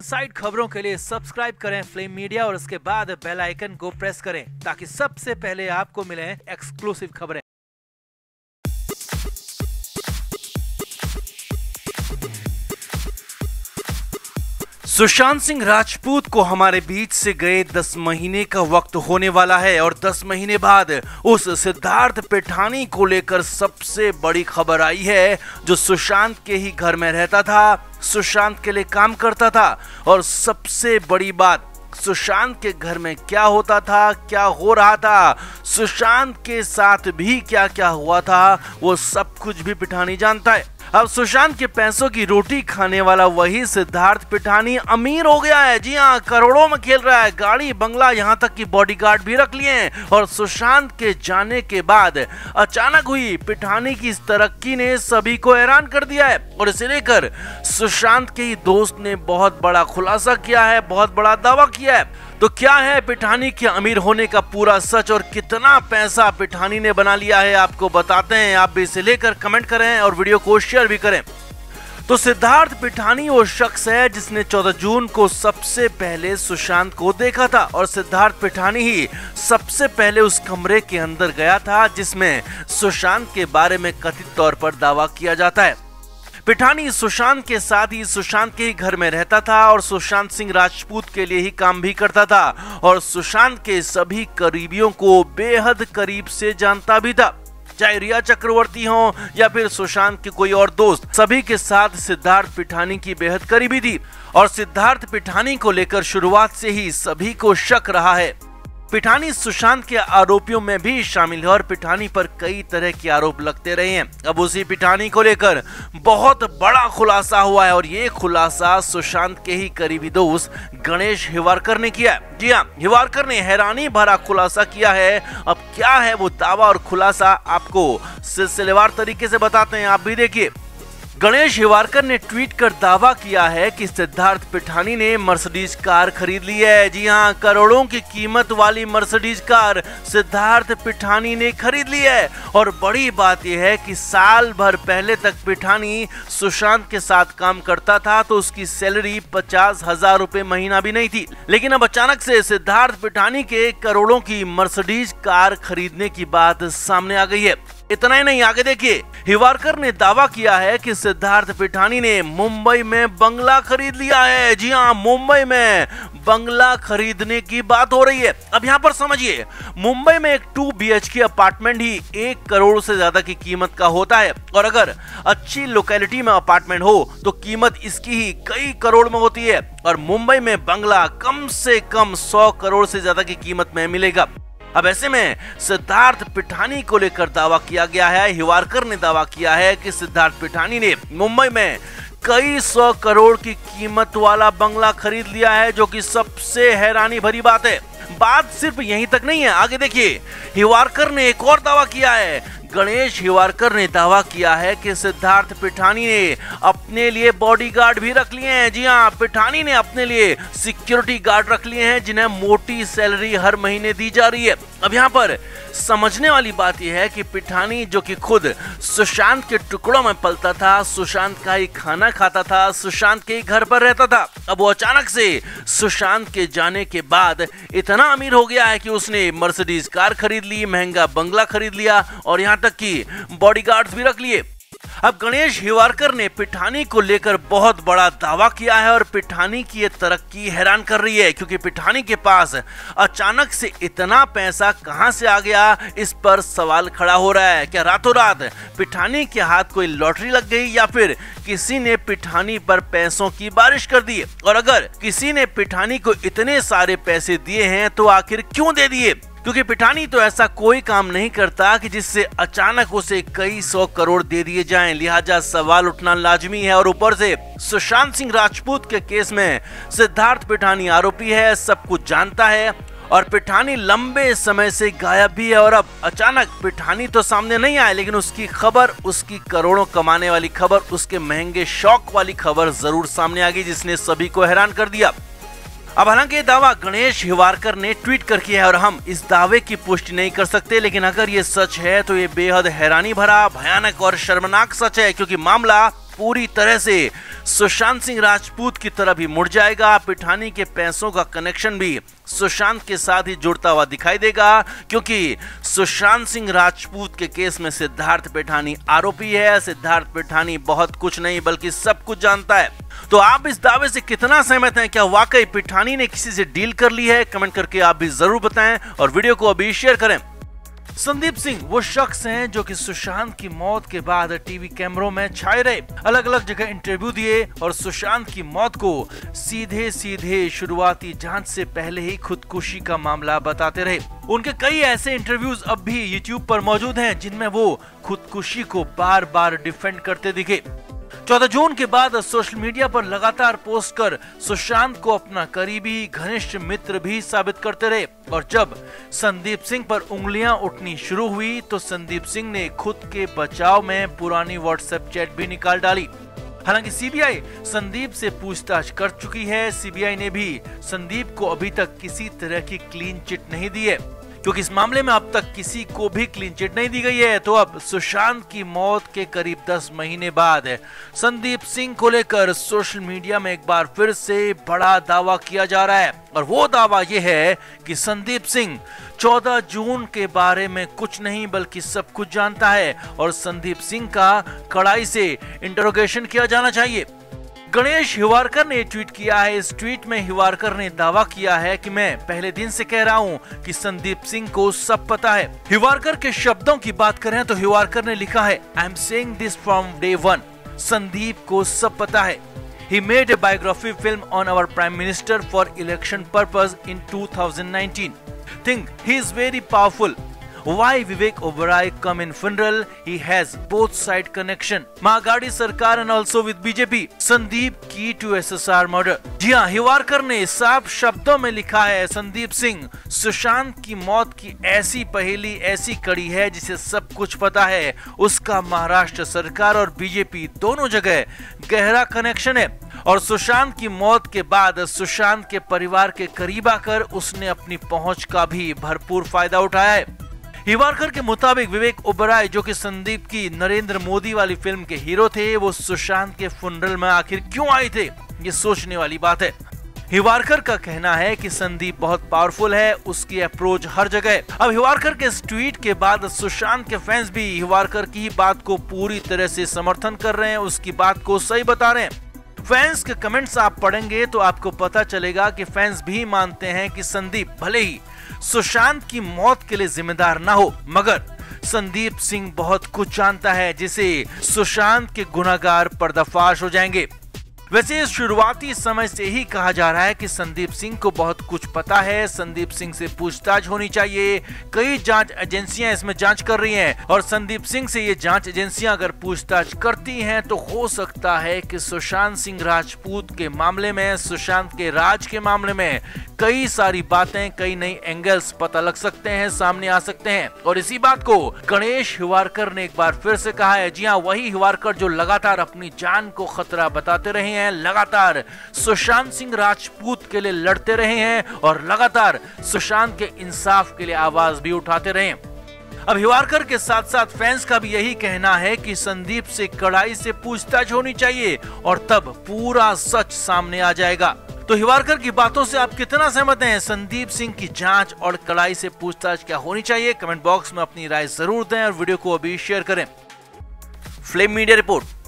Side खबरों के लिए सब्सक्राइब करें फ्लेम मीडिया और उसके बाद बेल आइकन को प्रेस करें ताकि सबसे पहले आपको मिले एक्सक्लूसिव खबरें। सुशांत सिंह राजपूत को हमारे बीच से गए 10 महीने का वक्त होने वाला है और 10 महीने बाद उस सिद्धार्थ पेठानी को लेकर सबसे बड़ी खबर आई है, जो सुशांत के ही घर में रहता था, सुशांत के लिए काम करता था। और सबसे बड़ी बात, सुशांत के घर में क्या होता था, क्या हो रहा था, सुशांत के साथ भी क्या क्या हुआ था, वो सब कुछ भी पिठानी जानता है। अब सुशांत के पैसों की रोटी खाने वाला वही सिद्धार्थ पिठानी अमीर हो गया है। जी हाँ करोड़ों में खेल रहा है। गाड़ी, बंगला यहाँ तक कि बॉडीगार्ड भी रख लिए हैं। और सुशांत के जाने के बाद अचानक हुई पिठानी की इस तरक्की ने सभी को हैरान कर दिया है। और इसे लेकर सुशांत के ही दोस्त ने बहुत बड़ा खुलासा किया है, बहुत बड़ा दावा किया है। तो क्या है पिठानी के अमीर होने का पूरा सच और कितना पैसा पिठानी ने बना लिया है आपको बताते हैं। आप भी इसे लेकर कमेंट करें और वीडियो को शेयर भी करें। तो सिद्धार्थ पिठानी वो शख्स है जिसने 14 जून को सबसे पहले सुशांत को देखा था और सिद्धार्थ पिठानी ही सबसे पहले उस कमरे के अंदर गया था जिसमें सुशांत के बारे में कथित तौर पर दावा किया जाता है। पिठानी सुशांत के साथ ही सुशांत के ही घर में रहता था और सुशांत सिंह राजपूत के लिए ही काम भी करता था और सुशांत के सभी करीबियों को बेहद करीब से जानता भी था। चाहे रिया चक्रवर्ती हो या फिर सुशांत के कोई और दोस्त, सभी के साथ सिद्धार्थ पिठानी की बेहद करीबी थी और सिद्धार्थ पिठानी को लेकर शुरुआत से ही सभी को शक रहा है। पिठानी सुशांत के आरोपियों में भी शामिल है और पिठानी पर कई तरह के आरोप लगते रहे हैं। अब उसी पिठानी को लेकर बहुत बड़ा खुलासा हुआ है और ये खुलासा सुशांत के ही करीबी दोस्त गणेश हिवारकर ने किया है। जी हाँ हिवारकर ने हैरानी भरा खुलासा किया है। अब क्या है वो दावा और खुलासा, आपको सिलसिलेवार तरीके से बताते हैं। आप भी देखिए। गणेश हिवारकर ने ट्वीट कर दावा किया है कि सिद्धार्थ पिठानी ने मर्सिडीज कार खरीद ली है। जी हाँ करोड़ों की कीमत वाली मर्सिडीज कार सिद्धार्थ पिठानी ने खरीद ली है। और बड़ी बात यह है कि साल भर पहले तक पिठानी सुशांत के साथ काम करता था तो उसकी सैलरी पचास हज़ार रूपए महीना भी नहीं थी। लेकिन अब अचानक से सिद्धार्थ पिठानी के करोड़ों की मर्सिडीज कार खरीदने की बात सामने आ गई है। इतना ही नहीं, आगे देखिए। हिवारकर ने दावा किया है कि सिद्धार्थ पिठानी ने मुंबई में बंगला खरीद लिया है। जी हाँ मुंबई में बंगला खरीदने की बात हो रही है। अब यहाँ पर समझिए, मुंबई में एक टू बी के अपार्टमेंट ही एक करोड़ से ज़्यादा की कीमत का होता है। और अगर अच्छी लोकेलिटी में अपार्टमेंट हो तो कीमत इसकी ही कई करोड़ में होती है। और मुंबई में बंगला कम से कम सौ करोड़ से ज़्यादा की कीमत में मिलेगा। अब ऐसे में सिद्धार्थ पिठानी को लेकर दावा किया गया है, हिवारकर ने दावा किया है कि सिद्धार्थ पिठानी ने मुंबई में कई सौ करोड़ की कीमत वाला बंगला खरीद लिया है, जो कि सबसे हैरानी भरी बात है। बात सिर्फ़ यहीं तक नहीं है, आगे देखिए, हिवारकर ने एक और दावा किया है गणेश हिवारकर ने दावा किया है कि सिद्धार्थ पिठानी ने अपने लिए बॉडीगार्ड भी रख लिए हैं। जी हाँ पिठानी ने अपने लिए सिक्योरिटी गार्ड रख लिए हैं, जिन्हें मोटी सैलरी हर महीने दी जा रही है। अब यहाँ पर समझने वाली बात यह है कि पिठानी, जो कि खुद सुशांत के टुकड़ों में पलता था, सुशांत का ही खाना खाता था, सुशांत के ही घर पर रहता था। अब वो अचानक से सुशांत के जाने के बाद इतना अमीर हो गया है कि उसने मर्सिडीज कार खरीद ली, महँगा बंगला खरीद लिया और यहाँ तक कि बॉडीगार्ड्स भी रख लिए। अब गणेश हिवारकर ने पिठानी को लेकर बहुत बड़ा दावा किया है और पिठानी की ये तरक्की हैरान कर रही है, क्योंकि पिठानी के पास अचानक से इतना पैसा कहाँ से आ गया, इस पर सवाल खड़ा हो रहा है। क्या रातों रात पिठानी के हाथ कोई लॉटरी लग गई या फिर किसी ने पिठानी पर पैसों की बारिश कर दी? और अगर किसी ने पिठानी को इतने सारे पैसे दिए हैं तो आखिर क्यों दे दिए? क्योंकि पिठानी तो ऐसा कोई काम नहीं करता कि जिससे अचानक उसे कई सौ करोड़ दे दिए जाएँ। लिहाजा सवाल उठना लाजमी है और ऊपर से सुशांत सिंह राजपूत के केस में सिद्धार्थ पिठानी आरोपी है, सब कुछ जानता है और पिठानी लंबे समय से गायब भी है और अब अचानक पिठानी तो सामने नहीं आए, लेकिन उसकी खबर, उसकी करोड़ों कमाने वाली खबर, उसके महँगे शौक वाली खबर ज़रूर सामने आ गई, जिसने सभी को हैरान कर दिया। अब हालाँकि ये दावा गणेश हिवारकर ने ट्वीट कर किया है और हम इस दावे की पुष्टि नहीं कर सकते, लेकिन अगर ये सच है तो ये बेहद हैरानी भरा, भयानक और शर्मनाक सच है, क्योंकि मामला पूरी तरह से सुशांत सिंह राजपूत की तरह भी मुड़ जाएगा। पिठानी के पैसों का कनेक्शन भी सुशांत के साथ ही जुड़ता हुआ दिखाई देगा, क्योंकि सुशांत सिंह राजपूत के केस में सिद्धार्थ पिठानी आरोपी है। सिद्धार्थ पिठानी बहुत कुछ नहीं, बल्कि सब कुछ जानता है। तो आप इस दावे से कितना सहमत हैं? क्या वाकई पिठानी ने किसी से डील कर ली है? कमेंट करके आप भी ज़रूर बताएँ और वीडियो को अभी शेयर करें। संदीप सिंह, वो शख्स हैं जो कि सुशांत की मौत के बाद टीवी कैमरों में छाए रहे। अलग अलग जगह इंटरव्यू दिए और सुशांत की मौत को सीधे सीधे शुरुआती जाँच से पहले ही खुदकुशी का मामला बताते रहे। उनके कई ऐसे इंटरव्यूज़ अब भी यूट्यूब पर मौजूद हैं, जिनमें वो खुदकुशी को बार बार डिफेंड करते दिखे। चौदह जून के बाद सोशल मीडिया पर लगातार पोस्ट कर सुशांत को अपना करीबी घनिष्ठ मित्र भी साबित करते रहे। और जब संदीप सिंह पर उंगलियाँ उठनी शुरू हुई तो संदीप सिंह ने खुद के बचाव में पुरानी व्हाट्सएप चैट भी निकाल डाली। हालाँकि सीबीआई संदीप से पूछताछ कर चुकी है। सीबीआई ने भी संदीप को अभी तक किसी तरह की क्लीन चिट नहीं दी है। क्योंकि इस मामले में अब तक किसी को भी क्लीन चिट नहीं दी गई है तो अब सुशांत की मौत के करीब 10 महीने बाद संदीप सिंह को लेकर सोशल मीडिया में एक बार फिर से बड़ा दावा किया जा रहा है, और वो दावा यह है कि संदीप सिंह 14 जून के बारे में कुछ नहीं, बल्कि सब कुछ जानता है, और संदीप सिंह का कड़ाई से इंटरोगेशन किया जाना चाहिए। गणेश हिवारकर ने ट्वीट किया है। इस ट्वीट में हिवारकर ने दावा किया है कि मैं पहले दिन से कह रहा हूँ कि संदीप सिंह को सब पता है। हिवारकर के शब्दों की बात करें तो हिवारकर ने लिखा है I am saying this from day one Sandeep को सब पता है। He made a biography film on our Prime Minister for election purpose in 2019. Think, he is very powerful. Why Vivek Oberoi come in funeral? He has both side connection. Mahagadi Sarkar and also with BJP. Sandeep key to SSR murder. जी हाँ हिवारकर ने साफ़ शब्दों में लिखा है संदीप सिंह सुशांत की मौत की ऐसी पहेली ऐसी कड़ी है जिसे सब कुछ पता है उसका महाराष्ट्र सरकार और बीजेपी दोनों जगह गहरा कनेक्शन है और सुशांत की मौत के बाद सुशांत के परिवार के करीब आकर उसने अपनी पहुँच का भी भरपूर फ़ायदा उठाया है हिवारकर के मुताबिक विवेक ओबराय, जो कि संदीप की नरेंद्र मोदी वाली फ़िल्म के हीरो थे, वो सुशांत के फुनरल में आखिर क्यों आए थे? ये सोचने वाली बात है। हिवारकर का कहना है कि संदीप बहुत पावरफुल है, उसकी अप्रोच हर जगह अब हिवारकर के इस ट्वीट के बाद सुशांत के फैंस भी हिवारकर की बात को पूरी तरह से समर्थन कर रहे हैं, उसकी बात को सही बता रहे हैं। फैंस के कमेंट्स आप पढ़ेंगे तो आपको पता चलेगा कि फैंस भी मानते हैं कि संदीप भले ही सुशांत की मौत के लिए जिम्मेदार ना हो, मगर संदीप सिंह बहुत कुछ जानता है, जिसे सुशांत के गुनागार पर्दाफाश हो जाएँगे। वैसे शुरुआती समय से ही कहा जा रहा है कि संदीप सिंह को बहुत कुछ पता है। संदीप सिंह से पूछताछ होनी चाहिए। कई जाँच एजेंसियाँ इसमें जाँच कर रही हैं और संदीप सिंह से ये जाँच एजेंसियाँ अगर पूछताछ करती हैं तो हो सकता है कि सुशांत सिंह राजपूत के मामले में, सुशांत के राज के मामले में कई सारी बातें, कई नई एंगल्स पता लग सकते हैं, सामने आ सकते हैं। और इसी बात को गणेश हिवारकर ने एक बार फिर से कहा है। जी हाँ वही हिवारकर जो लगातार अपनी जान को खतरा बताते रहे हैं। लगातार सुशांत सिंह राजपूत के लिए लड़ते रहे हैं और लगातार सुशांत के इंसाफ के लिए आवाज़ भी उठाते रहे अब हिवारकर के साथ साथ फैंस का भी यही कहना है कि संदीप से कड़ाई से पूछताछ होनी चाहिए और तब पूरा सच सामने आ जाएगा। तो हिवारकर की बातों से आप कितना सहमत हैं? संदीप सिंह की जाँच और कड़ाई से पूछताछ क्या होनी चाहिए? कमेंट बॉक्स में अपनी राय ज़रूर दें और वीडियो को अभी शेयर करें। Flame media report.